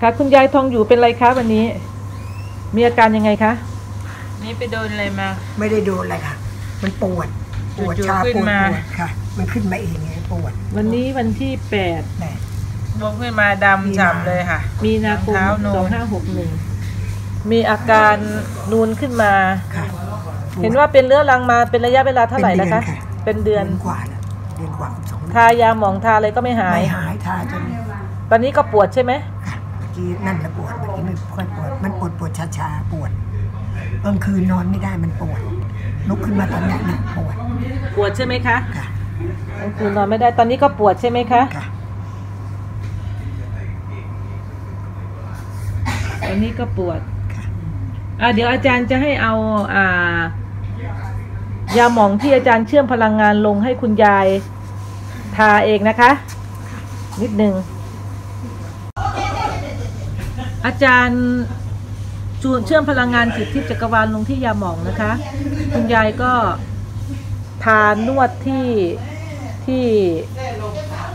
ค่ะ คุณยายทองอยู่เป็นไรคะวันนี้ มีอาการยังไงคะ นี่ไปโดนอะไรมา ไม่ได้โดนอะไรค่ะ มันปวด ปวดจู่ๆชาขึ้นปวดมาปวดค่ะ มันขึ้นมาเองไงปวด วันนี้วันที่แปดแต่บวมขึ้นมาดำฉ่ำเลยค่ะ มีนาคมเท้านูนสองห้าหกหนึ่ง มีอาการนูนขึ้นมาค่ะปดเห็นว่าเป็นเรื้อรังมาเป็นระยะเวลาเท่าไหร่แล้วคะ เป็เป็นนเดืเดืออนนกว่าแล้วเดือนกว่ากับสองเดือนทายาหมองทาอะไรก็ไม่หาย ไม่หายทาจน ตอนนี้ก็ปวดใช่ไหมค่ะเมื่อ กี้นั่นแหละปวดเมื่อกี้ไม่ค่อยปวด มันปวดปวดชาชาๆปวดกลางคืนนอนไม่ได้มันปวด ลุกขึ้นมาตอนนี้เนี่ยปวด ปวดใช่ไหมคะค่ะกลางคืนนอนไม่ได้ตอนนี้ก็ปวดใช่ไหมคะค่ะตอนนี้ก็ปวดค่ะอะเดี๋ยวอาจารย์จะให้เอาอ่ายาหมองที่อาจารย์เชื่อมพลังงานลงให้คุณยายทาเองนะคะ นิดหนึ่ง อาจารย์จูนเชื่อมพลังงานจิตทิพย์จักรวาลลงที่ยาหมองนะคะ คุณยายก็ทานนวดที่ที่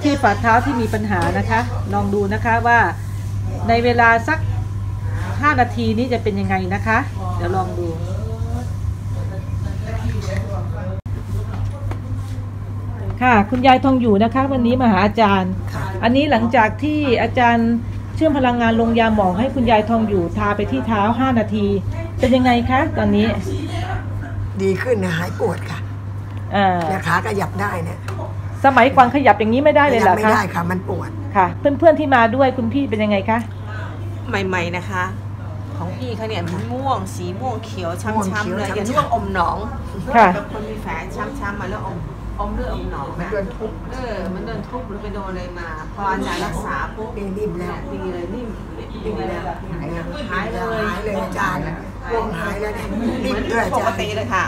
ที่ฝ่าเท้าที่มีปัญหานะคะ ลองดูนะคะว่าในเวลาสัก 5 นาทีนี้จะเป็นยังไงนะคะ เดี๋ยวลองดูค่ะ คุณยายทองอยู่นะคะ วันนี้มาหาอาจารย์ อันนี้หลังจากที่อาจารย์ ชื่อมพลังงานลงยาหมองให้คุณยายทองอยู่ทาไปที่เท้า 5 นาที เป็นยังไงคะตอนนี้ ดีขึ้นนะหายปวดค่ะอ่าเนี่ยขาขยับได้เนี่ยสมัยก่อนขยับอย่างนี้ไม่ได้เลยเหรอไม่คะได้ค่ะ มันปวดค่ะ เพื่อนๆที่มาด้วยคุณพี่เป็นยังไงคะใหม่ ๆนะคะ ของพี่เขาเนี่ยมันม่วงสีม่วงเขียวม่วงช้ำเขียวๆเลยช้ำๆอย่างที่ว่าอมหนองค่ะคนมีแผลช้ำๆมาแล้วอม อมเลือดอมหนองมันนะโดนทุบเออ มันเดินทุบหรือไปโดนอะไรมา พออาจารย์รักษาปุ๊บนี่นิ่มแล้วดีเลยนิ่มดีเลยหายแล้วหายเลยหายเลยอาจารย์วงหายแล้วเนี่ยเหนิ่มืมอนด้วยอาปจากรย์ติเลยค่ะ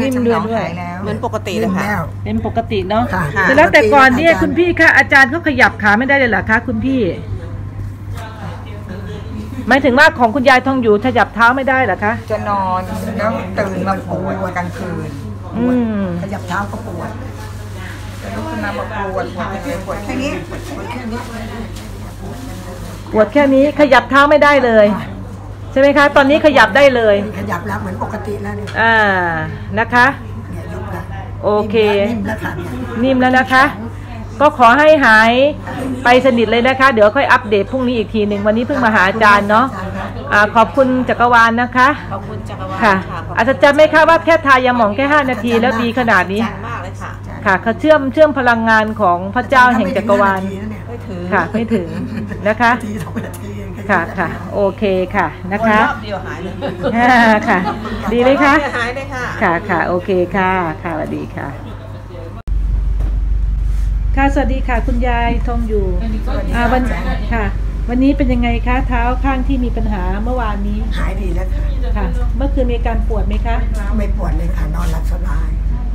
นิ่มด้วยด้วยเหมือนปกติเลยนิ่มค่ะแล้วเป็นปกติเนาะค่ะแต่แล้วแต่ก่อนเนี่ยปกติคุณพี่คะอาจารย์เขาขยับขาไม่ได้เลยเหรอคะคุณพี่หมายถึงว่าของคุณยายทองอยู่ขยับเท้าไม่ได้เหรอคะ จะนอนแล้วตื่นมาปวดกลางคืนอืมขยับเท้าก็ปวด จะลุกขึ้นมาบอกปวดปวดยังไงปวดแค่นี้ปวดแค่นี้ขยับเท้าไม่ได้เลย ใช่ไหมคะ ตอนนี้ขยับได้เลย ขยับแล้วเหมือนปกติแล้วเนี่ยอ่านะคะ เนี่ยยกแล้วโอเค นิ่มแล้วค่ะเนี่ยนิ่มแล้วนะคะ ก็ขอให้หายไปสนิทเลยนะคะ เดี๋ยวค่อยอัปเดตพรุ่งนี้อีกทีหนึ่งวันนี้เพิ่งมาหาอาจารย์เนาะอ่าขอบคุณจักรวาลนะคะ ขอบคุณจักรวาลค่ะค่ะขบคุณอาจจะจำไหมคะว่าแค่ทายาหมองแค่ 5 นาทีแล้วดีขนาดนี้ จังมากเลย ค่ะค่ะเขาเชื่อมเชื่อมพลังงานของพระเจ้าแห่งจักรวาลไม่ถือค่ะไม่ถึงนะคะทีสองนาทีเองค่ะค่ะ โอเคค่ะนะคะรอบเดียวหายเลยอ่าค่ะ ดีไหมคะรอบเดียวหายเลยค่ะค่ะค่ะโอเคค่ะค่ะสวัสดีค่ะค่ะสวัสดีค่ะ คุณยายทองอยู่อ่าวันค่ะ วันนี้เป็นยังไงคะเท้าข้างที่มีปัญหาเมื่อวานนี้หายดีแล้วค่ะค่ะ เมื่อคืนมีอาการปวดไหมคะไม่ปวดเลยค่ะนอนหลับสบาย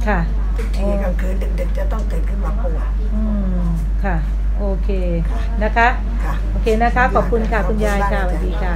ค่ะทุกทีกลางคืนดึกๆจะต้องตื่นขึ้นมาปวดอืมค่ะ โอเคนะคะค่ะโอเคนะคะ ขอบคุณค่ะคุณยายค่ะสวัสดีค่ะ